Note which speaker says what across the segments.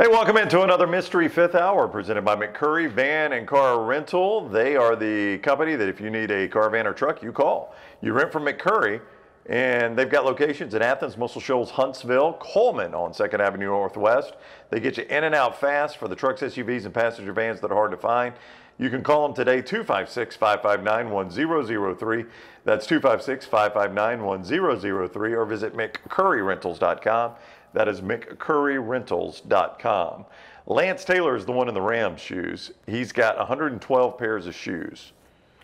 Speaker 1: Hey, welcome into another Mystery Fifth Hour presented by McCurry Van and Car Rental. They are the company that if you need a car, van, or truck, you call. You rent from McCurry, and they've got locations in Athens, Muscle Shoals, Huntsville, Cullman on 2nd Avenue Northwest. They get you in and out fast for the trucks, SUVs, and passenger vans that are hard to find. You can call them today, 256 559 1003. That's 256 559 1003, or visit McCurryRentals.com. That is McCurryRentals.com. Lance Taylor is the one in the Rams shoes. He's got 112 pairs of shoes.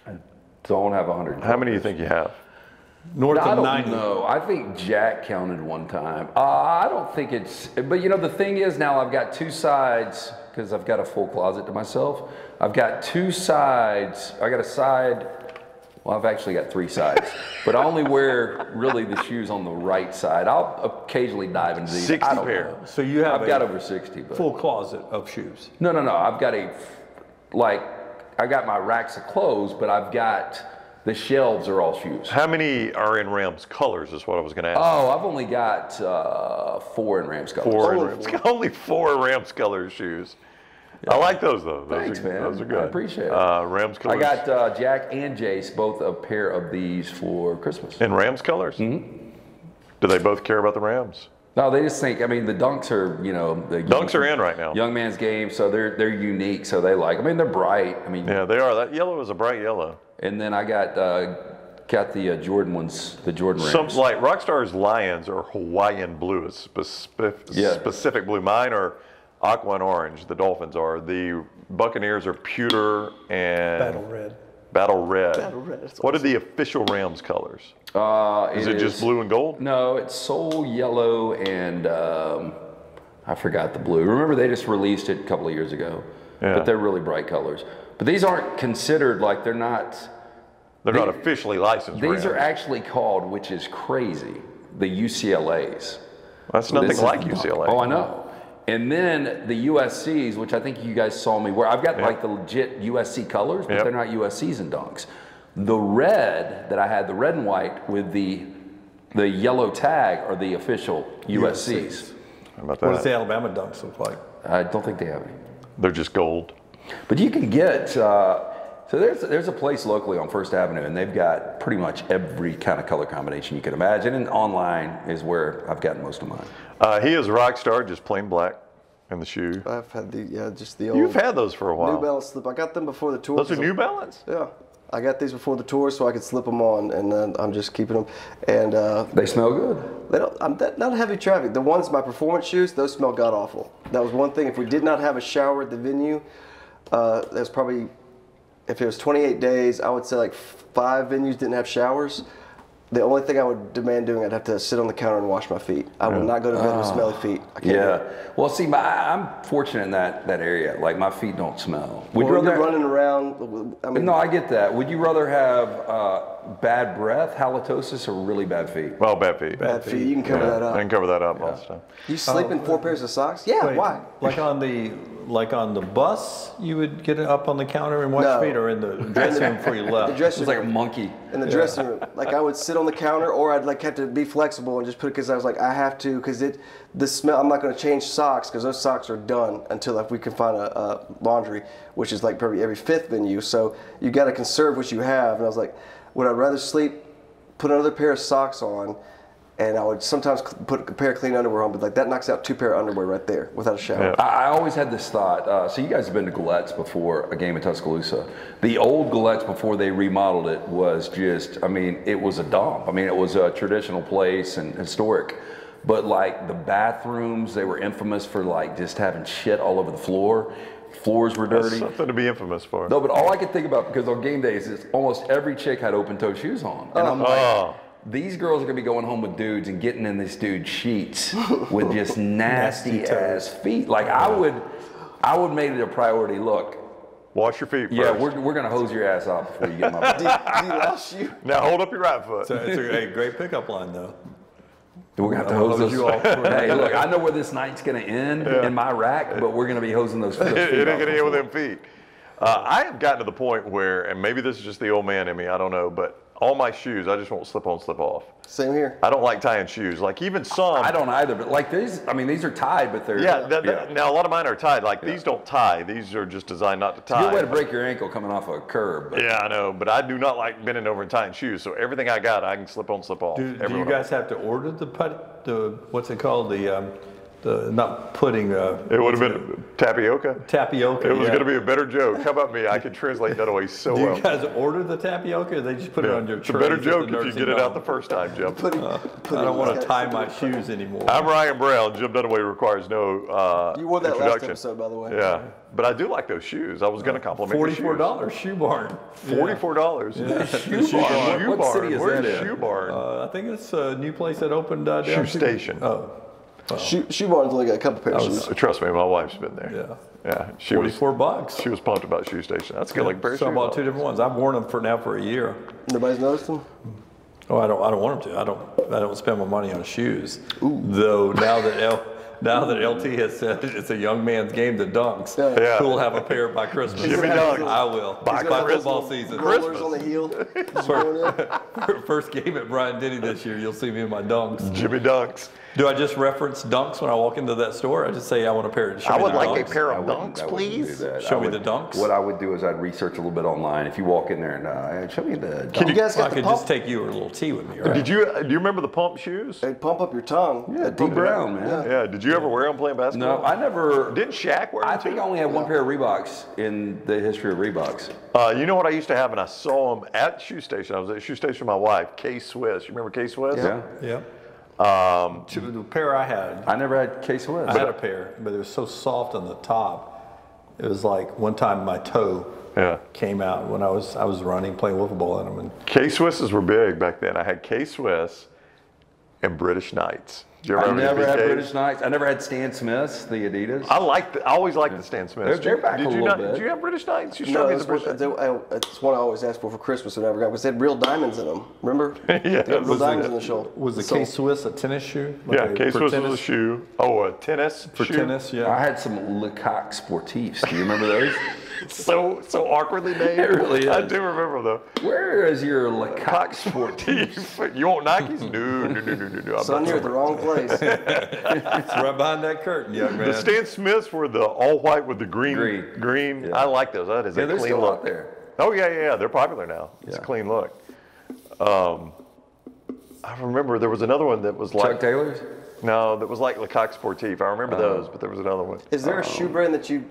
Speaker 2: I Don't have 100.
Speaker 1: How many do you think you have?
Speaker 3: North
Speaker 2: I
Speaker 3: of
Speaker 2: don't
Speaker 3: 90.
Speaker 2: know. I think Jack counted one time. Uh, I don't think it's, but you know, the thing is now I've got two sides because I've got a full closet to myself. I've got two sides. I got a side. Well, I've actually got three sides, but I only wear really the shoes on the right side. I'll occasionally dive into these.
Speaker 1: 60
Speaker 2: I don't
Speaker 1: pair.
Speaker 2: know.
Speaker 3: So you have
Speaker 2: I've got over 60, but
Speaker 3: full closet of shoes.
Speaker 2: no, no, no. I've got a, like, I've got my racks of clothes, but I've got the shelves are all shoes.
Speaker 1: How many are in Rams colors is what I was going to ask.
Speaker 2: Oh, I've only got uh, four in Rams colors.
Speaker 1: Four in Rams, only four Rams color shoes. I like those though. Those
Speaker 2: Thanks,
Speaker 1: are,
Speaker 2: man.
Speaker 1: Those are good.
Speaker 2: I appreciate it.
Speaker 1: Uh, Rams colors.
Speaker 2: I got uh, Jack and Jace both a pair of these for Christmas.
Speaker 1: in Rams colors. Mm-hmm. Do they both care about the Rams?
Speaker 2: No, they just think. I mean, the dunks are you know the
Speaker 1: Dunks are in right now.
Speaker 2: young man's game, so they're they're unique. So they like. I mean, they're bright. I mean,
Speaker 1: Yeah, they are. That yellow is a bright yellow.
Speaker 2: and then I got uh, got the uh, Jordan ones, the Jordan Rams.
Speaker 1: Some like Rockstar's Lions are Hawaiian blue, a specific,
Speaker 2: Yeah.
Speaker 1: specific blue. Mine are aqua and orange. The Dolphins are. The Buccaneers are pewter and
Speaker 3: Battle red.
Speaker 1: Battle red.
Speaker 4: Battle red, that's
Speaker 1: What are the official Rams colors?
Speaker 2: uh,
Speaker 1: Is it just blue and gold?
Speaker 2: No, it's soul yellow and um, I forgot the blue. Remember, they just released it a couple of years ago,
Speaker 1: Yeah.
Speaker 2: but they're really bright colors. But these aren't considered like they're not.
Speaker 1: They're not officially licensed.
Speaker 2: These
Speaker 1: Rams.
Speaker 2: are actually called, which is crazy, the UCLA's.
Speaker 1: That's nothing
Speaker 2: This
Speaker 1: like UCLA.
Speaker 2: Oh, I know. And then the USC's, which I think you guys saw me wear. I've got like the legit USC colors, but
Speaker 1: Yep.
Speaker 2: they're not USC's and dunks. The red that I had, the red and white with the the yellow tag, are the official USC's.
Speaker 1: How about
Speaker 3: What does the Alabama dunks look like?
Speaker 2: I don't think they have any.
Speaker 1: They're just gold.
Speaker 2: But you can get. Uh, so there's there's a place locally on First Avenue, and they've got pretty much every kind of color combination you can imagine. And online is where I've gotten most of mine.
Speaker 1: Uh, he is rock star, just plain black in the shoe.
Speaker 4: I've had the yeah, just the old
Speaker 1: You've had those for a while. New.
Speaker 4: Balance slip. I got them before the tour.
Speaker 1: Those are New Balance?
Speaker 4: Yeah, I got these before the tour so I could slip them on, and then I'm just keeping them. And uh,
Speaker 2: They smell good.
Speaker 4: they don't. I'm that, not heavy traffic. The ones my performance shoes, those smell god awful. That was one thing. If we did not have a shower at the venue, uh, there's probably if it was 28 days, I would say like five venues didn't have showers. The only thing I would demand doing, I'd have to sit on the counter and wash my feet. I would not go to bed with smelly feet. I can't
Speaker 2: Yeah. Well, see, my, I'm fortunate in that that area. Like my feet don't smell. Would
Speaker 4: Well,
Speaker 2: you
Speaker 4: you're
Speaker 2: rather?
Speaker 4: running around. I mean,
Speaker 2: No, I get that. Would you rather have uh, bad breath, halitosis, or really bad feet?
Speaker 1: Well, bad feet.
Speaker 4: bad feet. You can cover that up.
Speaker 1: I can cover that up most of the time.
Speaker 4: You sleep in four pairs of socks? Yeah.
Speaker 3: Wait,
Speaker 4: Why?
Speaker 3: Like on the like on the bus, you would get it up on the counter and wash
Speaker 4: No.
Speaker 3: feet, or in the dressing room before you left.
Speaker 4: The
Speaker 3: left.
Speaker 4: dressing
Speaker 2: It's like a monkey.
Speaker 4: in the dressing room. Like I would sit on the counter, or I'd like have to be flexible and just put it because I was like I have to because it the smell. I'm not going to change socks because those socks are done until like we can find a, a laundry, which is like probably every fifth venue. So you got to conserve what you have. And I was like, would I rather sleep, put another pair of socks on, and I would sometimes put a pair of clean underwear on, but like that knocks out two pair of underwear right there without a shower.
Speaker 2: I, I always had this thought. Uh, so you guys have been to Gallettes before a game in Tuscaloosa. The old Gallettes before they remodeled it was just. I mean, it was a dump. I mean, it was a traditional place and historic. But like the bathrooms, they were infamous for like just having shit all over the floor. Floors were dirty.
Speaker 1: That's
Speaker 2: dirty.
Speaker 1: something to be infamous for.
Speaker 2: No, but all I could think about because on game days, is almost every chick had open toe shoes on, and I'm like,
Speaker 1: Oh.
Speaker 2: These girls are gonna be going home with dudes and getting in this dude's sheets with just nasty,
Speaker 3: Nasty
Speaker 2: ass feet. Like I would, I would make it a priority. Look,
Speaker 1: Wash your feet first.
Speaker 2: yeah, we're, we're gonna hose your ass out before you get my.
Speaker 4: Do, do you wash you?
Speaker 1: now hold up your right foot.
Speaker 3: So it's a hey, great pickup line though.
Speaker 2: We're gonna have to hose
Speaker 3: hose
Speaker 2: those.
Speaker 3: you off
Speaker 2: hey, look, I know where this night's gonna end in my rack, but we're gonna be hosing those, those feet.
Speaker 1: it ain't gonna
Speaker 2: before.
Speaker 1: end with them feet. Uh, I have gotten to the point where, and maybe this is just the old man in me, I don't know, but all my shoes, I just won't slip on, slip off.
Speaker 4: Same here.
Speaker 1: I don't like tying shoes. Like even some.
Speaker 2: I don't either, but like these, I mean, these are tied, but they're
Speaker 1: Yeah, that, that-
Speaker 2: yeah.
Speaker 1: now a lot of mine are tied. Like these don't tie. These are just designed not to tie.
Speaker 2: Good way to break your ankle coming off a curb. But
Speaker 1: Yeah, I know, but I do not like bending over and tying shoes. So everything I got, I can slip on, slip off.
Speaker 3: Do, do you
Speaker 1: everywhere.
Speaker 3: guys have to order the put, the, what's it called, the, um, the, not pudding, uh,
Speaker 1: It would have been tapioca.
Speaker 3: tapioca?
Speaker 1: It was
Speaker 3: yeah.
Speaker 1: going to be a better joke. How about me? I could translate that away so
Speaker 3: Do you
Speaker 1: well.
Speaker 3: guys order the tapioca or they just put it on your
Speaker 1: It's a better joke if you
Speaker 3: nursing
Speaker 1: get it out the first time, Jim.
Speaker 4: Putting,
Speaker 3: I don't want to tie my shoes anymore.
Speaker 1: I'm Ryan Brown. Jim Dunaway requires no uh,
Speaker 4: You wore that last
Speaker 1: introduction.
Speaker 4: episode, by the way.
Speaker 1: Yeah, but I do like those shoes. I was going to compliment your shoes.
Speaker 3: Forty-four dollars shoe barn.
Speaker 1: Forty-four dollars.
Speaker 2: Shoe barn.
Speaker 1: Shoe
Speaker 2: What
Speaker 1: barn.
Speaker 2: city is
Speaker 1: Where's
Speaker 2: that in?
Speaker 1: Shoe barn?
Speaker 3: Uh, I think it's a new place that opened uh,
Speaker 1: Shoe
Speaker 3: down.
Speaker 1: Station.
Speaker 3: Oh,
Speaker 4: Shoe, shoe barn's only got a couple pairs of
Speaker 3: was-
Speaker 4: shoes.
Speaker 1: Trust me, my wife's been there.
Speaker 3: yeah.
Speaker 1: Yeah, she was.
Speaker 3: Forty-four bucks.
Speaker 1: She was pumped about Shoe Station. That's good. like pair of
Speaker 3: so I
Speaker 1: shoes.
Speaker 3: bought two different ones. I've worn them for now for a year.
Speaker 4: Nobody's noticed them?
Speaker 3: Oh, I don't. I don't want them to. I don't. I don't spend my money on shoes. Ooh. Though now that L, now that LT has said it's a young man's game to dunks,
Speaker 4: Yeah.
Speaker 1: Yeah.
Speaker 3: who'll have a pair by Christmas.
Speaker 1: Jimmy Dunks.
Speaker 3: I will.
Speaker 1: By
Speaker 3: By,
Speaker 1: Christmas.
Speaker 3: football season.
Speaker 4: Rollers on the heel. Just going in.
Speaker 3: First game at Bryant-Denny this year, you'll see me in my dunks.
Speaker 1: Jimmy Dunks.
Speaker 3: Do I just reference dunks when I walk into that store? I just say I want a pair. Show
Speaker 1: I would
Speaker 3: the
Speaker 1: like a pair of dunks,
Speaker 2: I wouldn't do
Speaker 1: please.
Speaker 3: Show
Speaker 2: I
Speaker 3: me the dunks.
Speaker 2: What I would do is I'd research a little bit online. If you walk in there and uh, show me the.
Speaker 4: You
Speaker 2: dunk.
Speaker 4: guys
Speaker 3: Well, I
Speaker 4: the
Speaker 3: could
Speaker 4: pump?
Speaker 3: just take you or a little tea with me, right?
Speaker 1: Did you do you remember the pump shoes?
Speaker 4: They pump up your tongue.
Speaker 2: Yeah,
Speaker 4: That
Speaker 2: Deep
Speaker 4: deep-
Speaker 2: Brown, man.
Speaker 1: Yeah. Did you ever wear them playing basketball?
Speaker 2: No, I never.
Speaker 1: Didn't Shaq wear them
Speaker 2: I think? I only have one pair of Reeboks in the history of Reeboks.
Speaker 1: Uh, you know what I used to have, and I saw them at Shoe Station. I was at Shoe Station with my wife, K Swiss. You remember K Swiss?
Speaker 2: Yeah.
Speaker 3: Yeah. Um, the pair I had,
Speaker 2: I never had K Swiss.
Speaker 3: I had a pair, but it was so soft on the top. It was like one time my toe
Speaker 1: Yeah.
Speaker 3: came out when I was I was running, playing wiffle ball in them, and
Speaker 1: K Swisses were big back then. I had K Swiss and British Knights. Did you ever
Speaker 2: I never had
Speaker 1: BKs?
Speaker 2: British Knights. I never had Stan Smiths, the Adidas.
Speaker 1: I liked. The, I always liked the Stan Smiths.
Speaker 2: They're- they're back
Speaker 1: did
Speaker 2: a
Speaker 1: you
Speaker 2: little
Speaker 1: not?
Speaker 2: bit.
Speaker 1: Did you have British Knights? You showed
Speaker 4: No,
Speaker 1: me
Speaker 4: it's
Speaker 1: the British.
Speaker 4: one, I- it's one I always asked for for Christmas and never got because they had real diamonds in them. Remember?
Speaker 1: Yeah,
Speaker 4: They had real
Speaker 1: was it-
Speaker 4: diamonds in the shoulder.
Speaker 3: was the
Speaker 4: So-
Speaker 3: K Swiss a tennis shoe? Like
Speaker 1: Yeah,
Speaker 3: a-
Speaker 1: K
Speaker 3: for
Speaker 1: Swiss was a
Speaker 3: tennis?
Speaker 1: shoe. Oh, a tennis
Speaker 3: for
Speaker 1: shoe?
Speaker 3: tennis. Yeah.
Speaker 2: I had some Le Coq Sportifs. Do you remember those?
Speaker 1: So so awkwardly named.
Speaker 2: It really
Speaker 1: I do remember though.
Speaker 2: Where is your Lecoq
Speaker 1: Cock
Speaker 2: Sportif?
Speaker 1: Sportif. You want Nikes? No, no, no, no, no, no. I'm
Speaker 4: Son,
Speaker 1: not
Speaker 4: you're at the wrong place.
Speaker 3: It's right behind that curtain, young man.
Speaker 1: The Stan Smiths were the all white with the green.
Speaker 2: Green.
Speaker 1: Green.
Speaker 2: Yeah.
Speaker 1: I like those. That is
Speaker 2: Yeah,
Speaker 1: a
Speaker 2: they're
Speaker 1: clean
Speaker 2: still
Speaker 1: look.
Speaker 2: out there.
Speaker 1: Oh yeah, yeah, yeah. They're popular now. It's a
Speaker 2: Yeah.
Speaker 1: clean look. Um, I remember there was another one that was
Speaker 2: Chuck
Speaker 1: like
Speaker 2: Taylors?
Speaker 1: no, that was like Le Coq Sportif. I remember those, but there was another one.
Speaker 4: Is there a
Speaker 1: Um,
Speaker 4: shoe brand that you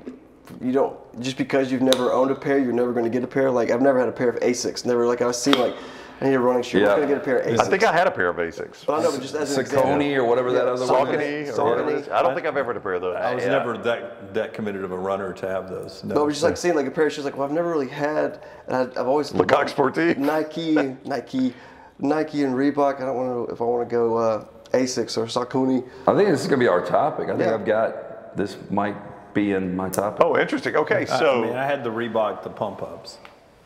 Speaker 4: you don't just because you've never owned a pair, you're never going to get a pair? Like I've never had a pair of Asics. Never like I was seeing like I need a running shoe.
Speaker 2: Yeah.
Speaker 4: I'm going to get a pair of Asics.
Speaker 1: I think I had a pair of Asics.
Speaker 4: But I know, but just as an example.
Speaker 2: Saucony or whatever that
Speaker 4: Yeah,
Speaker 2: other one is.
Speaker 1: Saucony or whatever it is.
Speaker 4: Saucony.
Speaker 1: I don't think I've ever had a pair of those.
Speaker 3: I was
Speaker 1: Yeah.
Speaker 3: never that that committed of a runner to have those. No.
Speaker 4: But we're just like seeing like a pair of shoes. Like, well, I've never really had. And I, I've always
Speaker 1: Le Coq Sportif.
Speaker 4: Nike, Nike, Nike, and Reebok. I don't want to if I want to go uh, Asics or Saucony.
Speaker 2: I think this is going to be our topic. I think
Speaker 4: Yeah.
Speaker 2: I've got this might be in my topic.
Speaker 1: Oh, interesting. Okay, so
Speaker 3: I mean, I had the Reebok, the pump ups.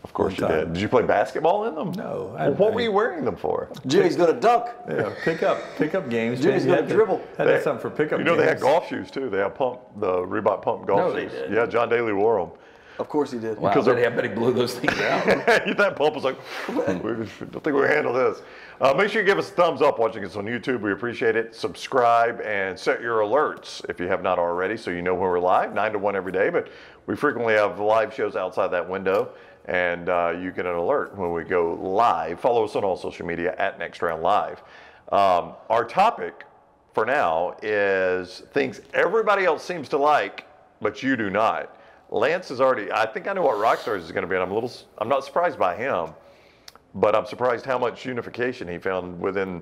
Speaker 1: of course you
Speaker 3: time.
Speaker 1: did. Did you play basketball in them?
Speaker 3: No, I-
Speaker 1: Well, what
Speaker 3: I-
Speaker 1: were you wearing them for?
Speaker 4: Jimmy's going to dunk.
Speaker 3: Yeah, pick up, pick up games.
Speaker 4: Jimmy's gonna
Speaker 3: had to-
Speaker 4: dribble.
Speaker 3: Had to have something for pickup.
Speaker 1: You know they had golf shoes too. They had pump the Reebok pump golf
Speaker 2: No, they
Speaker 1: shoes.
Speaker 2: did.
Speaker 1: Yeah, John Daly wore them.
Speaker 4: Of course he did.
Speaker 2: Wow,
Speaker 1: because
Speaker 2: I
Speaker 1: of-
Speaker 2: bet, I bet he blew those things out.
Speaker 1: that pump was like, we don't think we handle this. Uh, make sure you give us a thumbs up watching us on YouTube. We appreciate it. Subscribe and set your alerts if you have not already so you know when we're live, 9 to 1 every day. But we frequently have live shows outside that window, and uh, you get an alert when we go live. Follow us on all social media at Next Round Live. Um, our topic for now is things everybody else seems to like, but you do not. Lance is already. I think I know what Rockstars is going to be, and I'm a little. I'm not surprised by him, but I'm surprised how much unification he found within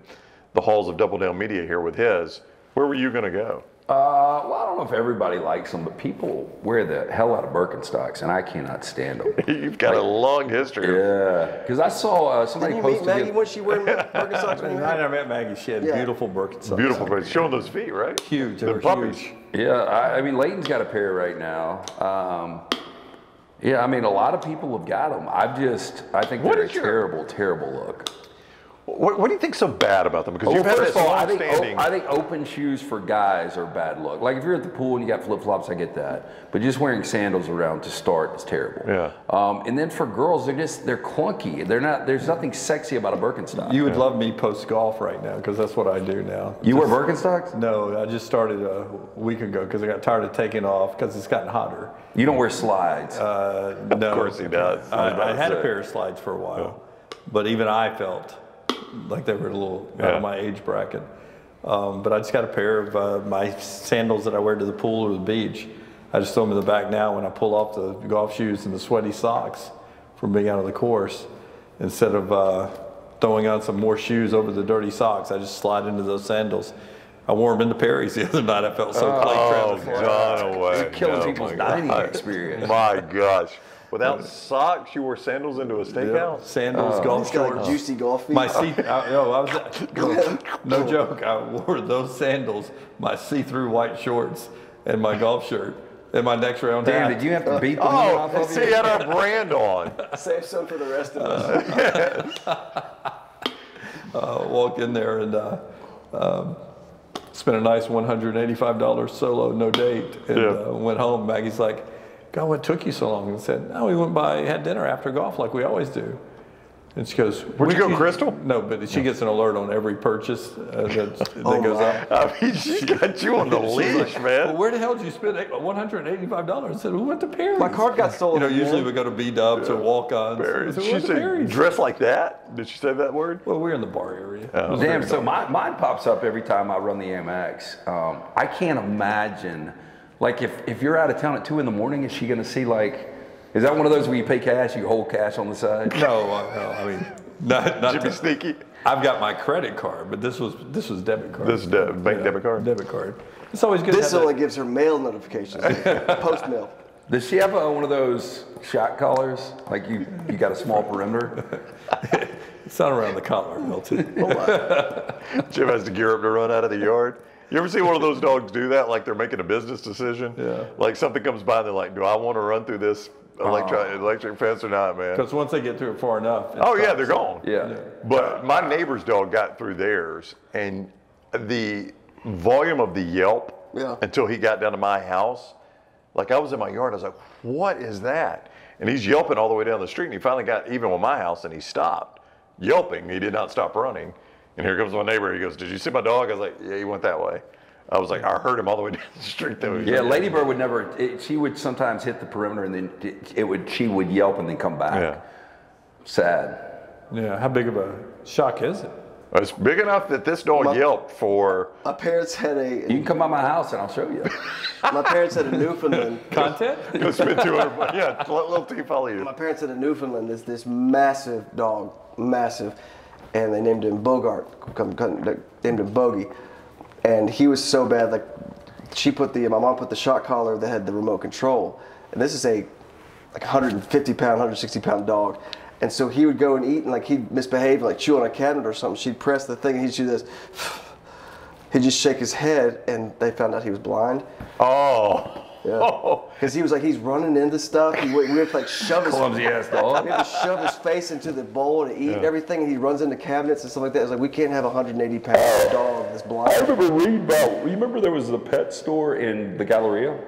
Speaker 1: the halls of Double Down Media here with his. Where were you going to go?
Speaker 2: Uh, well, I don't know if everybody likes them, but people wear the hell out of Birkenstocks, and I cannot stand them.
Speaker 1: You've got a long history.
Speaker 2: yeah, because I saw uh, somebody
Speaker 4: Didn't you meet. Maggie
Speaker 2: it-
Speaker 4: when she wore Birkenstocks when you
Speaker 3: I never met Maggie. She had
Speaker 4: Yeah.
Speaker 3: beautiful Birkenstocks.
Speaker 1: Beautiful, but showing those feet, right?
Speaker 3: Huge, they
Speaker 1: The
Speaker 3: were
Speaker 1: puppies.
Speaker 3: huge.
Speaker 2: Yeah, I, I mean, Layton's got a pair right now. Um, yeah, I mean, a lot of people have got them. I've just, I think
Speaker 1: What
Speaker 2: they're a
Speaker 1: your-
Speaker 2: terrible, terrible look.
Speaker 1: What, what do you think's so bad about them? Because
Speaker 2: Well,
Speaker 1: you've had
Speaker 2: first
Speaker 1: this
Speaker 2: of all, I think,
Speaker 1: long-standing.
Speaker 2: o- I think open shoes for guys are bad look. Like if you're at the pool and you got flip flops, I get that. But just wearing sandals around to start is terrible.
Speaker 1: Yeah.
Speaker 2: Um, and then for girls, they're just they're clunky. They're not. There's nothing sexy about a Birkenstock.
Speaker 3: You would love me post golf right now because that's what I do now.
Speaker 2: you wear
Speaker 3: Just-
Speaker 2: Birkenstocks?
Speaker 3: No, I just started a week ago because I got tired of taking off because it's gotten hotter.
Speaker 2: You don't wear slides.
Speaker 3: Uh, no,
Speaker 1: Of course he does. I
Speaker 3: I, I had a pair of slides for a while, but even I felt like they were a little out of my age bracket. Um, but I just got a pair of uh, my sandals that I wear to the pool or the beach. I just throw them in the back now when I pull off the golf shoes and the sweaty socks from being out of the course. Instead of uh, throwing on some more shoes over the dirty socks, I just slide into those sandals. I wore them into Perry's the other night. I felt so Clay
Speaker 1: Oh,
Speaker 3: Travis.
Speaker 1: Dunaway.
Speaker 2: You're killing
Speaker 1: Oh,
Speaker 2: people's
Speaker 1: my
Speaker 2: dining experience.
Speaker 1: My gosh. Without socks, you wore sandals into a
Speaker 3: Yeah,
Speaker 1: steakhouse?
Speaker 3: Sandals, golf
Speaker 4: He's got
Speaker 3: shorts.
Speaker 4: like juicy golf feet.
Speaker 3: My see, I, no, I was no, no joke. I wore those sandals, my see-through white shorts, and my golf shirt, and my next round
Speaker 2: Damn,
Speaker 3: hat.
Speaker 2: did you have to beat the money
Speaker 1: Oh,
Speaker 2: off of
Speaker 1: see,
Speaker 2: you?
Speaker 1: you had our brand on.
Speaker 4: Save some for the rest of us.
Speaker 3: uh, walk in there and uh, um, spent a nice $185 solo, no date, and
Speaker 1: Yeah.
Speaker 3: uh, went home. Maggie's like, "God, what took you so long?" And said, "No, we went by, had dinner after golf like we always do." And she goes,
Speaker 1: Where'd you
Speaker 3: "When
Speaker 1: go, Crystal?"
Speaker 3: No, but she gets an alert on every purchase uh, that, that
Speaker 4: Oh,
Speaker 3: goes
Speaker 4: my.
Speaker 3: up.
Speaker 1: I mean, she got you on the
Speaker 3: She's
Speaker 1: leash,
Speaker 3: like,
Speaker 1: man.
Speaker 3: Well, where the hell did you spend $185? I said, we went to Perry's.
Speaker 4: My card got stolen.
Speaker 3: You know, usually
Speaker 4: man.
Speaker 3: we go to B Dubs or walk ons.
Speaker 1: Barry, Did she say dress like that? Did she say that word?
Speaker 3: Well, we're in the bar area.
Speaker 1: Oh.
Speaker 2: Damn, so my, mine pops up every time I run the Amex. Um, I can't imagine, like, if, if you're out of town at 2 in the morning, is she going to see, like, is that one of those where you pay cash, you hold cash on the side?
Speaker 3: No, uh, no, I mean, not, not
Speaker 1: Jimmy
Speaker 3: to-
Speaker 1: Sneaky.
Speaker 3: I've got my credit card, but this was this was debit card.
Speaker 1: This is de- bank debit card?
Speaker 3: Debit card. It's always good.
Speaker 4: This
Speaker 3: to have
Speaker 4: only gives her mail notifications, post mail.
Speaker 2: Does she have uh, one of those shot collars? Like, you, you got a small perimeter?
Speaker 3: It's not around the collar, Milton.
Speaker 1: Jim has to gear up to run out of the yard. You ever see one of those dogs do that? Like they're making a business decision?
Speaker 3: Yeah.
Speaker 1: Like something comes by and they're like, do I want to run through this electric,
Speaker 3: Oh.
Speaker 1: electric fence or not, man?
Speaker 3: Because once they get through it far enough.
Speaker 1: Oh, yeah, they're gone.
Speaker 2: Yeah.
Speaker 1: But my neighbor's dog got through theirs, and the volume of the yelp
Speaker 4: Yeah.
Speaker 1: until he got down to my house, like I was in my yard, I was like, "What is that?" And he's yelping all the way down the street, and he finally got even with my house, and he stopped yelping. He did not stop running. And here comes my neighbor. He goes, "Did you see my dog?" I was like, "Yeah, he went that way." I was like, I heard him all the way down the street. Though.
Speaker 2: Yeah, Ladybird would never, it, she would sometimes hit the perimeter and then it, it would, she would yelp and then come back.
Speaker 1: Yeah.
Speaker 2: Sad.
Speaker 3: Yeah. How big of a shock is it?
Speaker 1: It's big enough that this dog
Speaker 4: My-
Speaker 1: yelped for.
Speaker 4: My parents had a
Speaker 2: You can come by my house and I'll show you.
Speaker 4: my parents had a Newfoundland.
Speaker 3: Content?
Speaker 1: Go spend 200 bucks. Yeah, little T follow you.
Speaker 4: My parents had a Newfoundland. This this massive dog, massive, and they named him Bogart. Named him Bogey, and he was so bad. Like she put the my mom put the shot collar that had the remote control, and this is a like 150 pound, 160 pound dog. And so he would go and eat, and like he'd misbehave, like chew on a cabinet or something. She'd press the thing, and he'd do this. He'd just shake his head, and they found out he was blind.
Speaker 1: Oh.
Speaker 4: Yeah. Because he was like, he's running into stuff. He, we have to like shove his
Speaker 2: Clumsy ass dog.
Speaker 4: we have to shove his face into the bowl to eat everything, and he runs into cabinets and stuff like that. It's like we can't have a 180 pound dog that's blind.
Speaker 2: I remember reading about, you remember there was the pet store in the Galleria?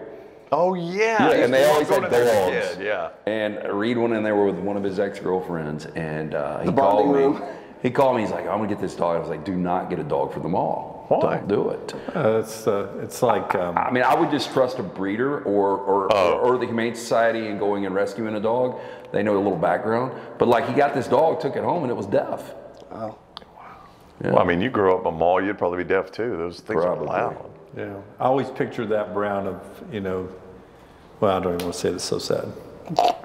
Speaker 1: Oh yeah,
Speaker 2: Yeah, and they always
Speaker 1: go
Speaker 2: had
Speaker 1: to there as a
Speaker 2: dogs.
Speaker 1: kid, Yeah.
Speaker 2: And Reed went in there with one of his ex-girlfriends, and uh, he
Speaker 4: The
Speaker 2: called me.
Speaker 4: room.
Speaker 2: He called me. He's like, "I'm gonna get this dog." I was like, "Do not get a dog for the mall.
Speaker 1: Why?
Speaker 2: Don't do it."
Speaker 3: Uh, it's uh, it's like um,
Speaker 2: I mean, I would just trust a breeder or or,
Speaker 1: Oh.
Speaker 2: or, or the Humane Society and going and rescuing a dog. They know a little background. But like, he got this dog, took it home, and it was deaf. Oh. Wow.
Speaker 1: Well, I mean, you grew up in a mall, you'd probably be deaf too. Those things
Speaker 2: Probably.
Speaker 1: are loud.
Speaker 3: Yeah, I always picture that brown of, you know, well, I don't even want to say this so sad.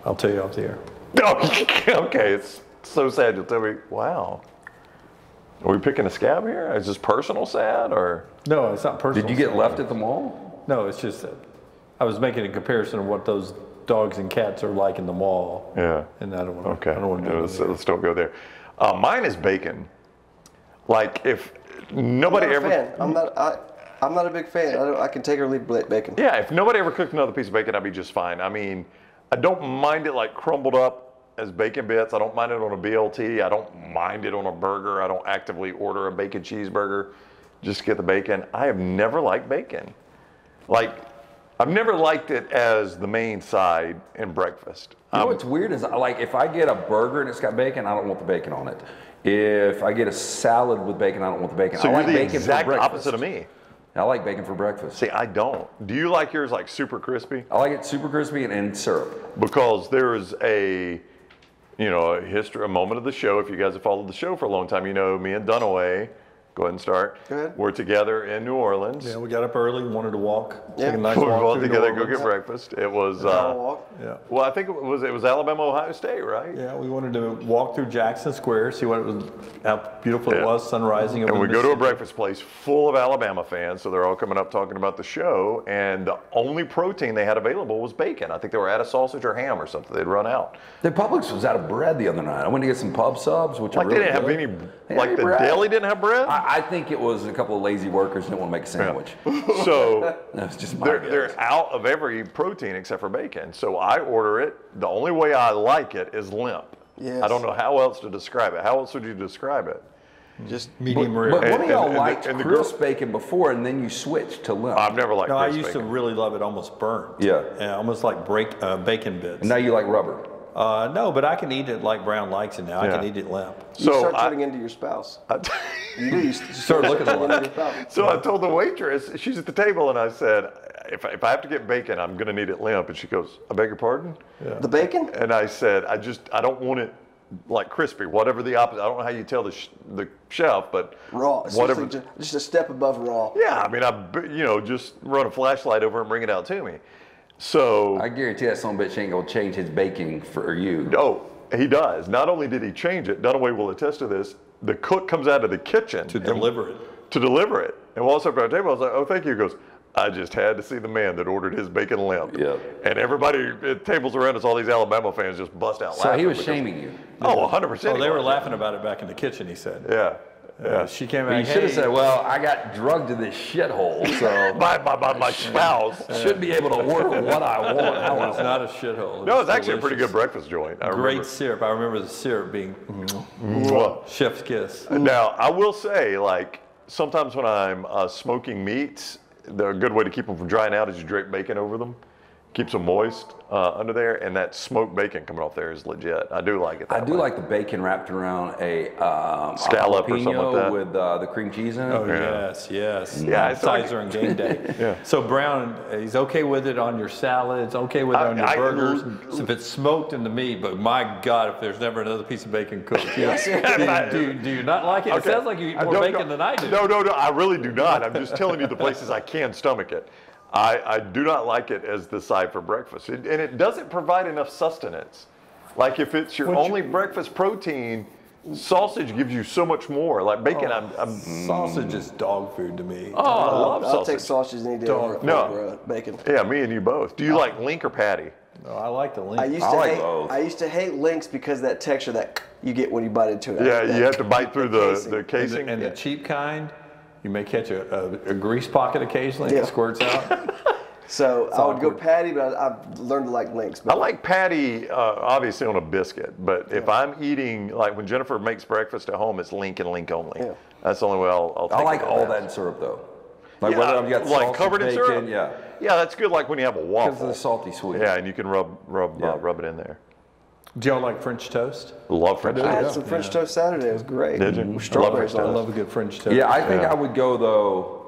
Speaker 3: I'll tell you off the air.
Speaker 1: okay, it's so sad. You'll tell me, wow. Are we picking a scab here? Is this personal sad or?
Speaker 3: No, it's not personal.
Speaker 2: Did you get left at the mall?
Speaker 3: No, it's just that I was making a comparison of what those dogs and cats are like in the mall.
Speaker 1: Yeah.
Speaker 3: And I don't want to.
Speaker 1: Okay.
Speaker 3: I don't want to do
Speaker 1: let's,
Speaker 3: that.
Speaker 1: let's don't go there. Uh, mine is bacon. Like if nobody
Speaker 4: I'm
Speaker 1: nobody
Speaker 4: not a
Speaker 1: ever.
Speaker 4: fan. I'm not. I, I'm not a big fan. I, don't, I can take or leave bacon.
Speaker 1: Yeah, if nobody ever cooked another piece of bacon, I'd be just fine. I mean, I don't mind it like crumbled up as bacon bits. I don't mind it on a BLT. I don't mind it on a burger. I don't actively order a bacon cheeseburger just get the bacon. I have never liked bacon. Like, I've never liked it as the main side in breakfast.
Speaker 2: You know
Speaker 1: Um,
Speaker 2: what's weird is like if I get a burger and it's got bacon, I don't want the bacon on it. If I get a salad with bacon, I don't want the bacon.
Speaker 1: so
Speaker 2: I
Speaker 1: you're
Speaker 2: like
Speaker 1: the
Speaker 2: bacon
Speaker 1: exact opposite of me.
Speaker 2: I like bacon for breakfast.
Speaker 1: See, I don't. Do you like yours like super crispy?
Speaker 2: I like it super crispy and, and syrup.
Speaker 1: because there is a you know a history a moment of the show. If you guys have followed the show for a long time you know me and dunaway go ahead and start
Speaker 4: Go ahead.
Speaker 1: we're together in new orleans
Speaker 3: Yeah, we got up early, wanted to walk,
Speaker 4: Yeah.
Speaker 3: take a nice
Speaker 1: we
Speaker 3: walk
Speaker 1: all together
Speaker 3: New
Speaker 1: go
Speaker 3: Orleans.
Speaker 1: get breakfast it was
Speaker 4: Hour
Speaker 1: uh,
Speaker 4: walk.
Speaker 3: Yeah.
Speaker 1: well i think it was it was alabama ohio state right
Speaker 3: Yeah, we wanted to walk through Jackson Square, see what it was, how beautiful
Speaker 1: Yeah.
Speaker 3: it was, sun rising over
Speaker 1: and we go to a breakfast place full of Alabama fans, so they're all coming up talking about the show. And the only protein they had available was bacon. I think they were out of sausage or ham or something. They'd run out.
Speaker 2: The Publix was out of bread the other night. I went to get some pub subs, which
Speaker 1: Like
Speaker 2: are
Speaker 1: they
Speaker 2: really
Speaker 1: didn't have any,
Speaker 2: They
Speaker 1: like
Speaker 2: had
Speaker 1: the
Speaker 2: bread.
Speaker 1: deli didn't have bread.
Speaker 2: I, I think it was a couple of lazy workers didn't want to make a sandwich.
Speaker 1: So
Speaker 2: That's just my
Speaker 1: they're,
Speaker 2: guess.
Speaker 1: they're out of every protein except for bacon. So I order it. The only way I like it is limp.
Speaker 4: Yes.
Speaker 1: I don't know how else to describe it. How else would you describe it?
Speaker 4: Just
Speaker 3: Medium
Speaker 2: But
Speaker 3: rare.
Speaker 2: one
Speaker 1: And-
Speaker 2: of y'all
Speaker 1: and the-
Speaker 2: liked
Speaker 1: and the girl-
Speaker 2: crisp bacon before, and then you switched to limp.
Speaker 1: I've never liked
Speaker 3: no, I
Speaker 1: crisp
Speaker 3: used to really love it almost burnt.
Speaker 2: Yeah.
Speaker 3: Yeah, almost like break uh, bacon bits.
Speaker 2: and now you like rubber.
Speaker 3: Uh, no, but I can eat it like Brown likes it now. I can eat it limp.
Speaker 4: you
Speaker 1: So
Speaker 4: start
Speaker 1: I-
Speaker 4: turning into your spouse.
Speaker 1: I-
Speaker 4: You do. You
Speaker 3: Start looking
Speaker 4: turning into your spouse.
Speaker 1: so I told the waitress, she's at the table, and I said, if, I- if I have to get bacon, I'm going to need it limp. And she goes, I beg your pardon?
Speaker 4: The bacon?
Speaker 1: And I said, I just, I don't want it like crispy, whatever the opposite. I don't know how you tell the, sh- the chef, but
Speaker 4: Raw.
Speaker 1: Whatever.
Speaker 4: Just, just a step above raw.
Speaker 1: Yeah, I mean, I you know, just run a flashlight over and bring it out to me. So,
Speaker 2: I guarantee that son of a bitch ain't gonna change his baking for you.
Speaker 1: oh, he does. Not only did he change it, Dunaway will attest to this. The cook comes out of the kitchen
Speaker 3: To
Speaker 1: and-
Speaker 3: deliver it.
Speaker 1: To deliver it, and walks up to our table. I was like, "Oh, thank you." He goes, "I just had to see the man that ordered his bacon limp."
Speaker 2: Yep.
Speaker 1: And everybody at tables around us, all these Alabama fans, just bust out
Speaker 2: So
Speaker 1: laughing.
Speaker 2: he was
Speaker 1: because-
Speaker 2: shaming you.
Speaker 1: Oh, 100 percent.
Speaker 3: Oh, they were laughing about it back in the kitchen. He said.
Speaker 1: Yeah.
Speaker 3: Yeah. She came
Speaker 2: But
Speaker 3: out.
Speaker 2: you should have said, "Well, I got drugged to this shithole, so
Speaker 1: By, by, by my spouse.
Speaker 2: should be able to order what I want." How I
Speaker 3: It's not a shithole.
Speaker 1: No, it's actually a pretty good breakfast joint. I
Speaker 3: Great
Speaker 1: remember.
Speaker 3: syrup. I remember the syrup being
Speaker 1: Mwah.
Speaker 3: chef's kiss.
Speaker 1: Now, I will say, like, sometimes when I'm uh, smoking meats, the good way to keep them from drying out is you drape bacon over them. Keeps them moist uh, under there, and that smoked bacon coming off there is legit. I do like it.
Speaker 2: I do
Speaker 1: way.
Speaker 2: like the bacon wrapped around a um, a
Speaker 1: Scallop or something like that.
Speaker 2: with uh, the cream cheese in it.
Speaker 3: Oh
Speaker 1: Yeah.
Speaker 3: yes, yes.
Speaker 1: Yeah, it's like-
Speaker 3: Appetizer and game day.
Speaker 1: Yeah.
Speaker 3: So Brown, he's okay with it on your salads, okay with it
Speaker 1: I-
Speaker 3: on your
Speaker 1: I-
Speaker 3: burgers. if it's smoked in the meat, but my God, if there's never another piece of bacon cooked, do, you, do, you- do you not like it? It sounds like you eat more bacon
Speaker 1: know-
Speaker 3: than I do.
Speaker 1: No, no, no. I really do not. I'm just telling you the places I can stomach it. I, I do not like it as the side for breakfast, It- and it doesn't provide enough sustenance. Like if it's your
Speaker 3: Would you-
Speaker 1: only breakfast protein, sausage gives you so much more. Like bacon, I'm, I'm
Speaker 3: Sausage is dog food to me.
Speaker 1: oh, I love sausage.
Speaker 4: I'll take
Speaker 1: sausage.
Speaker 4: sausage any day
Speaker 3: Dog.
Speaker 4: over,
Speaker 1: No.
Speaker 4: over uh, bacon.
Speaker 1: Yeah, me and you both. Do you like link or patty?
Speaker 3: No, I like the link.
Speaker 4: I used
Speaker 2: I
Speaker 4: to
Speaker 2: like
Speaker 4: hate.
Speaker 2: both.
Speaker 4: I used to hate links because of that texture that you get when you bite into it.
Speaker 1: Yeah,
Speaker 4: That-
Speaker 1: you have to bite through the,
Speaker 4: casing.
Speaker 1: the
Speaker 3: and
Speaker 1: casing.
Speaker 3: the, and the cheap kind, you may catch a, a, a grease pocket occasionally.
Speaker 4: Yeah.
Speaker 3: It squirts out.
Speaker 4: So I would go patty, but I, I've learned to like links.
Speaker 1: I like patty, uh, obviously on a biscuit, but if I'm eating, like when Jennifer makes breakfast at home, it's link and link only.
Speaker 4: Yeah.
Speaker 1: That's the only way I'll, I'll take
Speaker 2: I like all
Speaker 1: around.
Speaker 2: that in syrup though. Like
Speaker 1: Yeah,
Speaker 2: whether I've got
Speaker 1: like
Speaker 2: sausage,
Speaker 1: covered in syrup.
Speaker 2: yeah,
Speaker 1: Yeah, that's good. Like when you have a waffle.
Speaker 2: because of the salty sweet.
Speaker 1: Yeah, and you can rub rub
Speaker 2: Yeah.
Speaker 1: uh, rub it in there.
Speaker 3: Do y'all like French toast?
Speaker 1: Love French
Speaker 4: I had some French toast Saturday. It was great.
Speaker 1: Did you?
Speaker 4: With
Speaker 1: Love
Speaker 4: strawberries
Speaker 1: French
Speaker 3: I love a good French toast.
Speaker 2: Yeah, I think
Speaker 1: Yeah.
Speaker 2: I would go though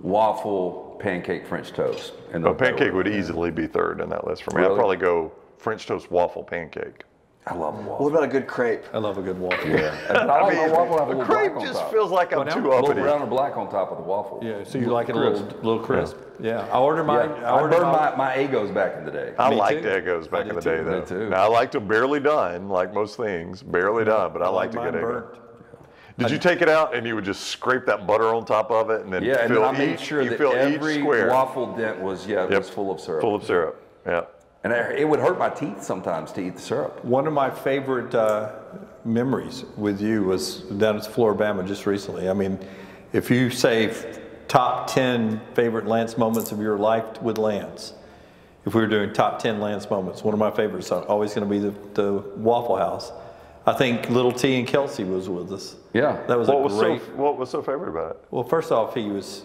Speaker 2: waffle pancake French toast. And
Speaker 1: A pancake would easily be third in that list for me. I'd probably go French toast waffle pancake.
Speaker 2: I love
Speaker 4: waffles.
Speaker 2: What
Speaker 4: about a good crepe?
Speaker 3: I love a good waffle.
Speaker 2: Yeah, but I like my waffle have a
Speaker 1: a
Speaker 2: little
Speaker 1: crepe
Speaker 2: black on
Speaker 1: just
Speaker 2: top.
Speaker 1: feels like I'm
Speaker 3: What now?
Speaker 1: too
Speaker 2: a little brown and black on top of the waffle.
Speaker 3: Yeah, so you like it a little, little crisp. Yeah, I order
Speaker 2: Yeah,
Speaker 3: mine.
Speaker 2: I,
Speaker 3: order
Speaker 2: burned my, my Eggos back in the day.
Speaker 1: I
Speaker 3: Me
Speaker 1: liked
Speaker 3: too.
Speaker 1: Eggos back in the
Speaker 3: did
Speaker 1: day, though.
Speaker 2: Me too.
Speaker 1: Now, I liked them barely done, like most things, barely done, but I, liked a
Speaker 3: mine
Speaker 1: good Eggo.
Speaker 3: burnt.
Speaker 1: Did you take it out and you would just scrape that butter on top of it and then
Speaker 2: yeah, and
Speaker 1: fill
Speaker 2: then I made
Speaker 1: each,
Speaker 2: sure
Speaker 1: you
Speaker 2: that
Speaker 1: fill
Speaker 2: every
Speaker 1: each square
Speaker 2: waffle dent was yeah
Speaker 1: Yep.
Speaker 2: was full of syrup.
Speaker 1: full of syrup. Yeah.
Speaker 2: And it would hurt my teeth sometimes to eat the syrup.
Speaker 3: One of my favorite uh, memories with you was down at Flora-Bama just recently. I mean, if you say top 10 favorite Lance moments of your life with Lance, if we were doing top 10 Lance moments, one of my favorites is always going to be the, the Waffle House. I think Little T and Kelsey was with us.
Speaker 2: Yeah.
Speaker 3: That was
Speaker 1: What
Speaker 3: a
Speaker 1: was
Speaker 3: great.
Speaker 1: so What was so favorite about it?
Speaker 3: well, first off, he was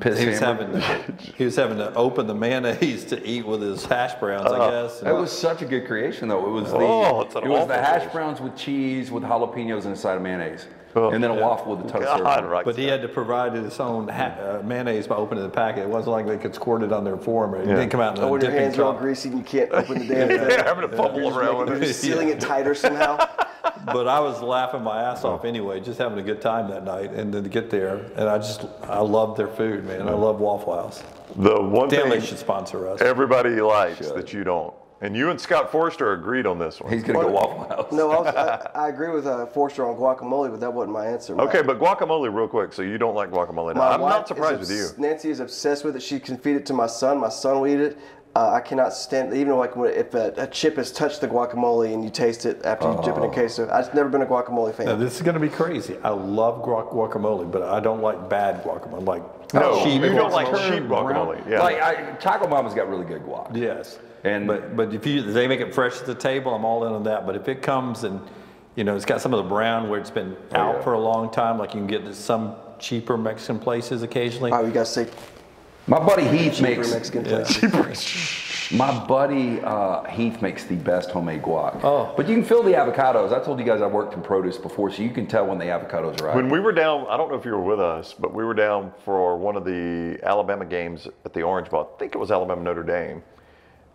Speaker 2: Piss
Speaker 3: he was
Speaker 2: hammer.
Speaker 3: having to, he was having to open the mayonnaise to eat with his hash browns, I guess.
Speaker 2: It was such a good creation, though. It was the
Speaker 1: Oh, it's an
Speaker 2: it was the hash
Speaker 1: creation.
Speaker 2: browns with cheese with jalapenos and a side of mayonnaise,
Speaker 1: Oh,
Speaker 2: and then a waffle with a toast.
Speaker 1: God,
Speaker 2: served.
Speaker 1: right.
Speaker 3: But he had to provide his own ha- uh, mayonnaise by opening the packet. It wasn't like they could squirt it on their form. It didn't come out in
Speaker 4: Oh,
Speaker 3: a
Speaker 4: when your hands are all greasy and you can't open the damn thing.
Speaker 1: Yeah, having to fumble around
Speaker 4: making-
Speaker 1: with it.
Speaker 4: just sealing it tighter somehow.
Speaker 3: But I was laughing my ass off anyway, just having a good time that night. And then to get there, and I just, I love their food, man. I love Waffle House.
Speaker 1: The one
Speaker 3: Damn, they
Speaker 1: thing
Speaker 3: should sponsor us.
Speaker 1: everybody likes that you don't, and you and Scott Forster agreed on this one.
Speaker 2: He's gonna go Waffle House.
Speaker 4: No, I, was, I, I agree with uh, Forster on guacamole, but that wasn't my answer. My-
Speaker 1: Okay, but guacamole, real quick. So you don't like guacamole? Now. I'm not
Speaker 4: is
Speaker 1: surprised with you.
Speaker 4: Nancy is obsessed with it. She can feed it to my son. My son will eat it. Uh, I cannot stand even like when, if a, a chip has touched the guacamole and you taste it after you dip it
Speaker 1: Oh.
Speaker 4: in queso. I've never been a guacamole fan.
Speaker 3: Now, this is going to be crazy. I love guac- guacamole, but I don't like bad guacamole. Like
Speaker 1: No,
Speaker 3: cheap
Speaker 1: you don't like
Speaker 3: guacamole.
Speaker 1: cheap guacamole. Yeah.
Speaker 2: Like I, Taco Mama's got really good guac.
Speaker 3: Yes,
Speaker 2: And-
Speaker 3: but but if you they make it fresh at the table, I'm all in on that. But if it comes and you know it's got some of the brown where it's been out
Speaker 2: yeah.
Speaker 3: for a long time, like you can get at some cheaper Mexican places occasionally.
Speaker 4: oh, you got to say
Speaker 2: My buddy Heath
Speaker 4: cheaper
Speaker 2: makes
Speaker 4: Mexican
Speaker 3: yeah.
Speaker 4: places.
Speaker 2: my buddy uh, Heath makes the best homemade guac.
Speaker 3: Oh.
Speaker 2: But you can feel the avocados. I told you guys I worked in produce before, so you can tell when the avocados are out.
Speaker 1: When we were down, I don't know if you were with us, but we were down for one of the Alabama games at the Orange Bowl. I think it was Alabama Notre Dame.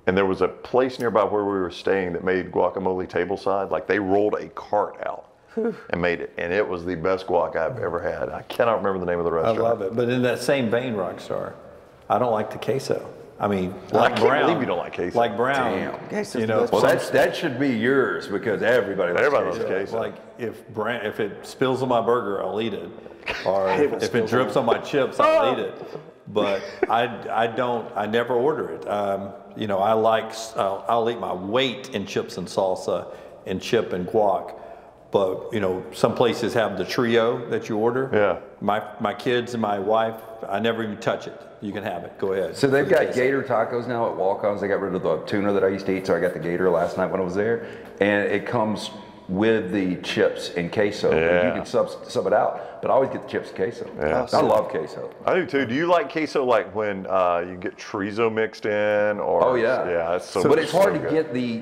Speaker 1: And there was a place nearby where we were staying that made guacamole tableside. Like they rolled a cart out and made it. And it was the best guac I've ever had. I cannot remember the name of the restaurant.
Speaker 3: I love it. But in that same vein, Rockstar, I don't like the queso. I mean, like
Speaker 1: can't
Speaker 3: brown.
Speaker 1: believe you don't like queso.
Speaker 3: Like brown.
Speaker 2: Damn.
Speaker 4: Queso's
Speaker 3: You know,
Speaker 2: well,
Speaker 3: some-
Speaker 2: that's, that should be yours because everybody likes
Speaker 1: Everybody loves
Speaker 2: queso.
Speaker 1: queso.
Speaker 3: Like if brown, if it spills on my burger, I'll eat it. Or if,
Speaker 4: it
Speaker 3: if it drips on my chips, I'll eat it. But I, I don't, I never order it. Um, you know, I like, I'll, I'll eat my weight in chips and salsa and chip and guac. But you know, some places have the trio that you order.
Speaker 1: Yeah.
Speaker 3: My my kids and my wife, I never even touch it. You can have it. Go ahead.
Speaker 2: So they've got
Speaker 3: queso.
Speaker 2: gator tacos now at Walk-Ons. They got rid of the tuna that I used to eat, so I got the gator last night when I was there, and it comes with the chips and queso. and
Speaker 1: Yeah.
Speaker 2: You can sub, sub it out, but I always get the chips and queso.
Speaker 1: Yeah.
Speaker 2: I love queso.
Speaker 1: I do too. Do you like queso like when uh, you get chorizo mixed in? Or
Speaker 2: Oh yeah,
Speaker 1: yeah. It's so,
Speaker 2: but it's
Speaker 1: so
Speaker 2: hard to get the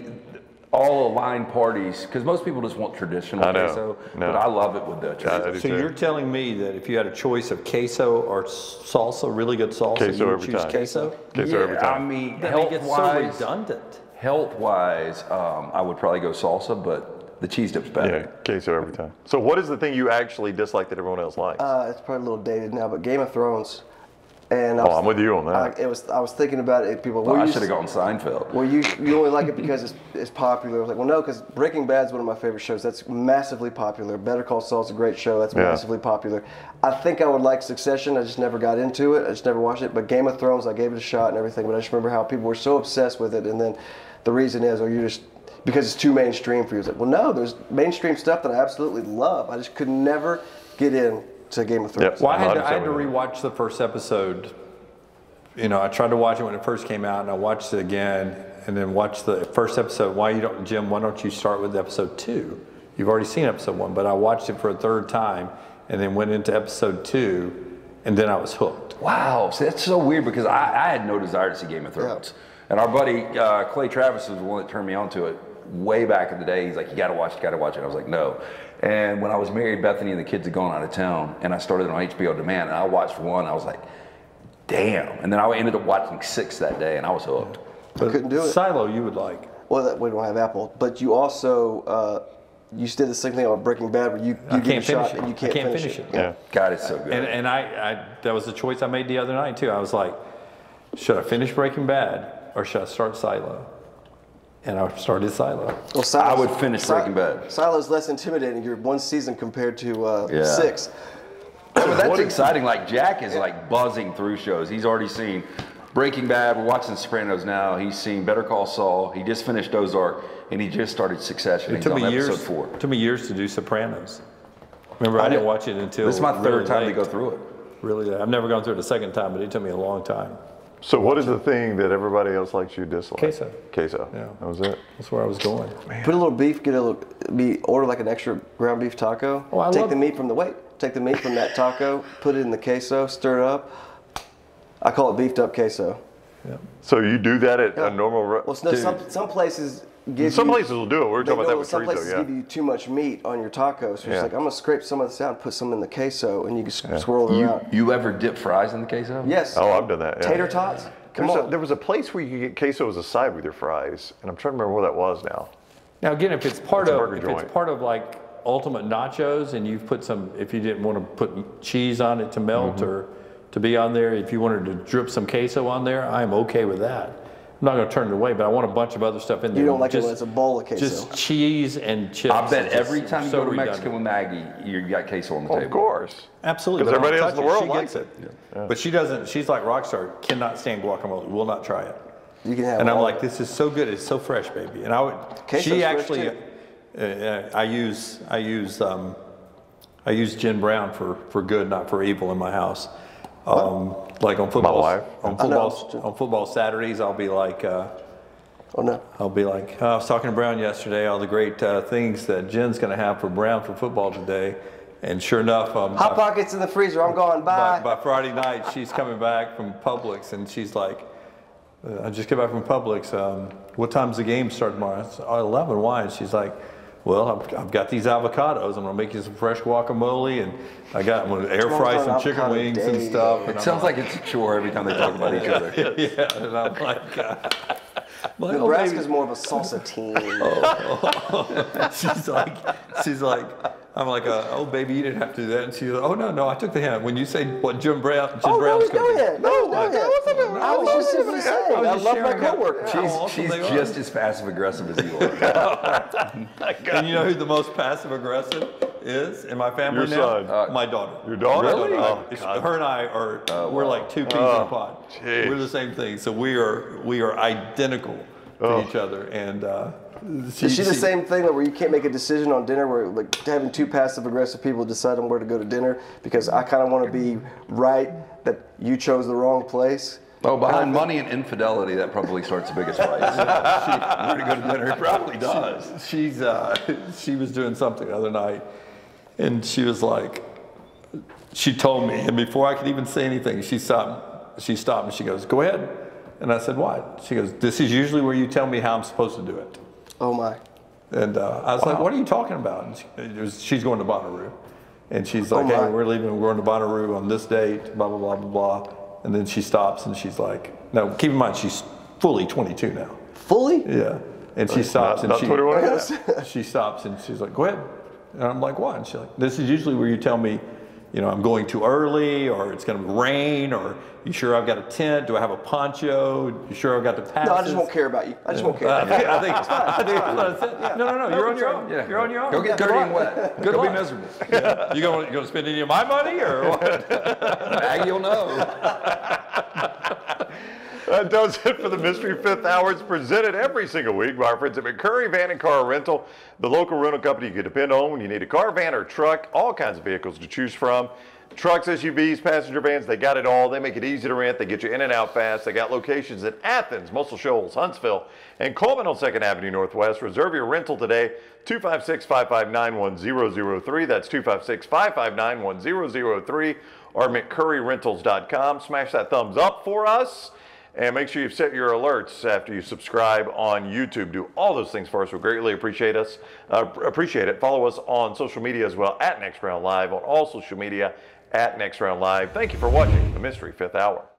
Speaker 2: all aligned parties because most people just want traditional
Speaker 1: I
Speaker 2: queso.
Speaker 1: No.
Speaker 2: But I love it with the
Speaker 1: Yeah, I
Speaker 2: chorizo.
Speaker 1: do
Speaker 3: So
Speaker 1: too.
Speaker 3: you're telling me that if you had a choice of queso or salsa, really good salsa,
Speaker 1: Queso
Speaker 3: you would
Speaker 1: every
Speaker 3: choose
Speaker 1: time.
Speaker 3: queso?
Speaker 1: queso every
Speaker 2: Yeah,
Speaker 1: time.
Speaker 2: I mean,
Speaker 3: That
Speaker 2: health
Speaker 3: make it so
Speaker 2: wise,
Speaker 3: redundant.
Speaker 2: health wise, um, I would probably go salsa, but the cheese dip's better.
Speaker 1: yeah, queso every time. So what is the thing you actually dislike that everyone else likes?
Speaker 4: Uh, it's probably a little dated now, but Game of Thrones. And I
Speaker 1: Oh,
Speaker 4: was-
Speaker 1: I'm with you on that.
Speaker 4: I, it was. I was thinking about it. People.
Speaker 2: Well,
Speaker 4: well,
Speaker 2: I should have gone Seinfeld.
Speaker 4: Well, you you only like it because it's, it's popular. I was like, well, no, because Breaking Bad's one of my favorite shows. That's massively popular. Better Call Saul's a great show. That's
Speaker 1: Yeah.
Speaker 4: massively popular. I think I would like Succession. I just never got into it. I just never watched it. But Game of Thrones, I gave it a shot and everything. But I just remember how people were so obsessed with it. And then the reason is, or you just because it's too mainstream for you. It's like, well, no, there's mainstream stuff that I absolutely love. I just could never get in to Game of Thrones.
Speaker 1: Yep.
Speaker 3: Well, I had, to,
Speaker 1: 100%
Speaker 3: I had to rewatch the first episode. You know, I tried to watch it when it first came out, and I watched it again, and then watched the first episode. Why you don't, Jim? Why don't you start with episode two? You've already seen episode one, but I watched it for a third time, and then went into episode two, and then I was hooked.
Speaker 2: Wow, see, that's so weird because I, I had no desire to see Game of Thrones. And our buddy uh, Clay Travis was the one that turned me on to it way back in the day. He's like, you gotta watch it, you gotta watch it. I was like, no. And when I was married, Bethany and the kids had gone out of town, and I started on HBO Demand, and I watched one, I was like, damn. And then I ended up watching six that day, and I was hooked.
Speaker 4: I couldn't do it.
Speaker 3: Silo, you would like.
Speaker 4: Well, that, we don't have Apple, but you also uh, you did the same thing on Breaking Bad, where you, you
Speaker 3: I
Speaker 4: give
Speaker 3: can't
Speaker 4: a shot
Speaker 3: finish it.
Speaker 4: and you can't,
Speaker 3: can't
Speaker 4: finish,
Speaker 3: finish
Speaker 4: it.
Speaker 3: it.
Speaker 1: yeah.
Speaker 2: God, it's so good.
Speaker 3: And, and I, I, that was the choice I made the other night too. I was like, should I finish Breaking Bad or should I start Silo? And I started Silo.
Speaker 4: Well, Silo's-
Speaker 2: I would finish
Speaker 4: Si-
Speaker 2: Breaking Bad.
Speaker 4: Silo's less intimidating. You're one season compared to uh,
Speaker 2: Yeah.
Speaker 4: six.
Speaker 2: but that's exciting. Like Jack is like buzzing through shows. He's already seen Breaking Bad. We're watching Sopranos now. He's seen Better Call Saul. He just finished Ozark, and he just started Succession.
Speaker 3: It took me years.
Speaker 2: four.
Speaker 3: Took me years to do Sopranos. Remember, I, didn't watch it until
Speaker 2: This is my third
Speaker 3: really
Speaker 2: time
Speaker 3: late.
Speaker 2: to go through it.
Speaker 3: Really. I've never gone through it a second time, but it took me a long time.
Speaker 1: So what is the thing that everybody else likes you dislike?
Speaker 3: Queso.
Speaker 1: Queso.
Speaker 3: Yeah.
Speaker 1: That was it.
Speaker 3: That's where I was going.
Speaker 4: Put a little beef, get a little, be order like an extra ground beef taco.
Speaker 3: Oh, I
Speaker 4: take
Speaker 3: love-
Speaker 4: the meat from the wait. Take the meat from that taco, put it in the queso, stir it up. I call it beefed up queso. Yeah.
Speaker 1: So you do that at
Speaker 4: Yeah.
Speaker 1: a normal. Re-
Speaker 4: Well, no, some some places give
Speaker 1: some
Speaker 4: you,
Speaker 1: places will do it. We We're
Speaker 4: they
Speaker 1: talking about that
Speaker 4: know
Speaker 1: with
Speaker 4: some
Speaker 1: chorizo.
Speaker 4: places
Speaker 1: Yeah.
Speaker 4: give you too much meat on your tacos. So
Speaker 1: Yeah.
Speaker 4: it's like I'm gonna scrape some of this out and put some in the queso, and you can s swirl it
Speaker 2: You,
Speaker 4: around.
Speaker 2: you ever dip fries in the queso?
Speaker 4: Yes.
Speaker 1: Oh, I've done that. Yeah.
Speaker 4: Tater tots. Come
Speaker 1: There's a-
Speaker 4: on.
Speaker 1: there was a place where you could get queso as a side with your fries, and I'm trying to remember where that was now.
Speaker 3: Now again, if it's part
Speaker 1: It's
Speaker 3: of if
Speaker 1: joint.
Speaker 3: it's part of like ultimate nachos, and you've put some, if you didn't want to put cheese on it to melt
Speaker 1: Mm-hmm.
Speaker 3: or to be on there, if you wanted to drip some queso on there, I'm okay with that. I'm not going to turn it away, but I want a bunch of other stuff in there.
Speaker 4: You don't like it
Speaker 3: Just-
Speaker 4: when it's a bowl of queso.
Speaker 3: Just cheese and chips.
Speaker 2: I bet every time you
Speaker 3: so
Speaker 2: go to
Speaker 3: redundant.
Speaker 2: Mexican with Maggie, you got queso on the
Speaker 1: Well,
Speaker 2: table.
Speaker 1: of course.
Speaker 3: Absolutely.
Speaker 1: 'Cause
Speaker 3: but
Speaker 1: everybody else in the world
Speaker 3: it. She
Speaker 1: likes
Speaker 3: gets it. But she doesn't. She's like Rockstar. Cannot stand guacamole. Will not try it.
Speaker 4: You can have.
Speaker 3: And I'm like, this is so good. It's so fresh, baby. And I would.
Speaker 4: Queso's
Speaker 3: she
Speaker 4: fresh,
Speaker 3: actually.
Speaker 4: too.
Speaker 3: Uh, uh, I use. I use. Um, I use Jen Brown for for good, not for evil, in my house. Um, like on football.
Speaker 1: wife.
Speaker 3: On football. On football Saturdays, I'll be like. Uh,
Speaker 4: Oh no.
Speaker 3: I'll be like, oh, I was talking to Brown yesterday, all the great uh, things that Jen's going to have for Brown for football today. And sure enough, um,
Speaker 4: Hot pockets in the freezer. I'm going.
Speaker 3: by,
Speaker 4: Bye.
Speaker 3: by Friday night, she's coming back from Publix, and she's like, uh, I just came back from Publix. Um, what time's the game start tomorrow? It's oh, 11. Why? And she's like, well, I've, I've got these avocados. I'm gonna make you some fresh guacamole, and I got I'm gonna air
Speaker 4: wrong
Speaker 3: fry some chicken
Speaker 4: avocado
Speaker 3: wings and stuff. And
Speaker 2: It
Speaker 3: I'm
Speaker 2: sounds like it's a chore every time they talk about each other.
Speaker 3: yeah, and I'm like, uh, I'm like, oh,
Speaker 4: Nebraska's
Speaker 3: baby.
Speaker 4: more of a salsa team.
Speaker 3: she's like, she's like, I'm like, uh, oh baby, you didn't have to do that. And she's like, oh no, no, I took the hint. When you say what Jim Brown, Jim
Speaker 4: Oh, no,
Speaker 3: Brown's
Speaker 4: no,
Speaker 3: cooking.
Speaker 4: no, no, no,
Speaker 3: I-
Speaker 4: no. I was just simply saying,
Speaker 3: I
Speaker 4: I love my
Speaker 3: sharing how-
Speaker 4: coworker.
Speaker 2: She's,
Speaker 3: awesome
Speaker 2: she's just as passive aggressive as you are.
Speaker 3: And you know who the most passive aggressive is in my family
Speaker 1: Your
Speaker 3: now?
Speaker 1: son.
Speaker 3: my daughter.
Speaker 1: Your daughter?
Speaker 2: Really?
Speaker 1: Oh,
Speaker 3: It's-
Speaker 1: God.
Speaker 3: her and I are we're like two peas in
Speaker 1: Oh,
Speaker 3: a pod.
Speaker 1: jeez.
Speaker 3: We're the same thing. So we are we are identical to
Speaker 1: Oh.
Speaker 3: each other. And uh,
Speaker 4: Is she the same thing where you can't make a decision on dinner where like having two passive aggressive people decide on where to go to dinner because I kind of want to be right that you chose the wrong place.
Speaker 2: Oh, behind money and infidelity, that probably starts the biggest fight. Where to go to dinner? It probably does.
Speaker 3: she's uh, she was doing something the other night, and she was like, she told me, and before I could even say anything, she stopped. She stopped and she goes, "Go ahead." And I said, "What?" She goes, "This is usually where you tell me how I'm supposed to do it."
Speaker 4: Oh my.
Speaker 3: And uh, I was like, "What are you talking about?" And she, was, she's going to Bonnaroo, and she's like,
Speaker 4: Oh,
Speaker 3: "Hey, we're leaving. We're going to Bonnaroo on this date." Blah blah blah blah blah. And then she stops and she's like, "No, keep in mind she's fully 22 now."
Speaker 4: Fully?
Speaker 3: Yeah. And she stops
Speaker 1: Not,
Speaker 3: and
Speaker 1: not
Speaker 3: she
Speaker 1: 21 yet.
Speaker 3: she stops and she's like, "Go ahead." And I'm like, "What?" And she's like, "This is usually where you tell me, you know, I'm going too early, or it's going to rain, or you sure I've got a tent? Do I have a poncho? You sure I've got the passes?"
Speaker 4: No, I just won't care about you. I just won't care.
Speaker 3: I think, I think, I think that's what I. No, no, no. You're on your own.
Speaker 2: Yeah.
Speaker 3: You're on your own.
Speaker 2: Go get
Speaker 3: Good
Speaker 2: dirty and wet.
Speaker 3: Good
Speaker 2: Go
Speaker 3: luck.
Speaker 2: be miserable.
Speaker 3: You going you going to spend any of my money or what?
Speaker 2: Maggie will know.
Speaker 1: That does it for the Mystery Fifth Hour. It's presented every single week by our friends at McCurry Van and Car Rental, the local rental company you can depend on when you need a car, van, or truck. All kinds of vehicles to choose from. Trucks, SUVs, passenger vans, they got it all. They make it easy to rent. They get you in and out fast. They got locations in Athens, Muscle Shoals, Huntsville, and Cullman on 2nd Avenue Northwest. Reserve your rental today, 256 559 1003. That's 256 559 1003 or McCurryRentals.com. Smash that thumbs up for us. And make sure you've set your alerts after you subscribe on YouTube. Do all those things for us. We greatly appreciate us. Uh, appreciate it. Follow us on social media as well at Next Round Live on all social media at Next Round Live. Thank you for watching the Mystery Fifth Hour.